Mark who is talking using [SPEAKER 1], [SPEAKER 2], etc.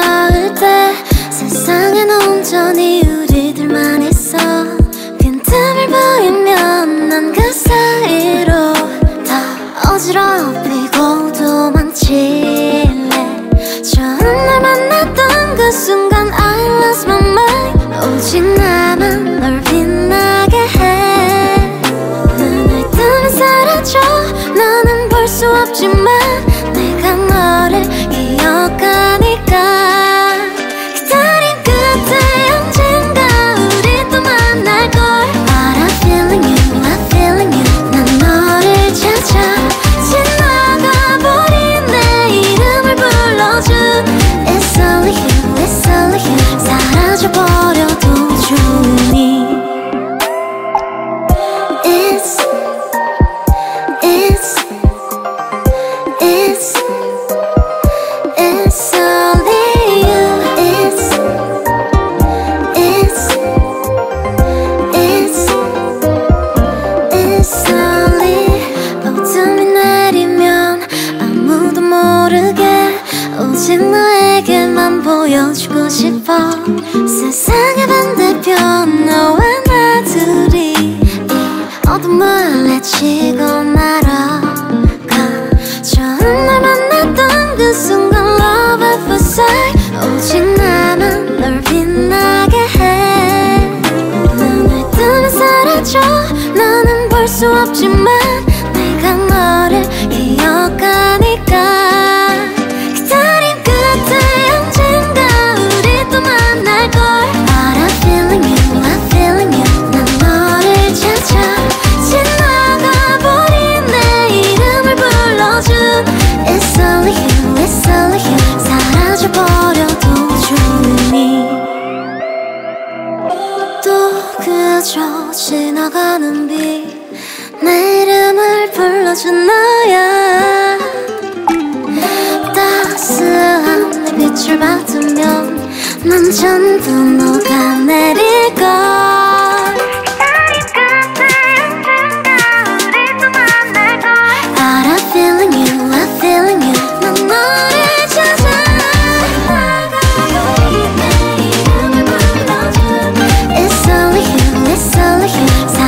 [SPEAKER 1] 나을 때 세상엔 온전히 싶어. 세상의 반대편 너와 나 둘이. 어둠을 헤치고 또 그저 지나가는 비 내 이름을 불러준 너야. 따스한 내 빛을 받으면 난 전부 녹아내릴걸 る日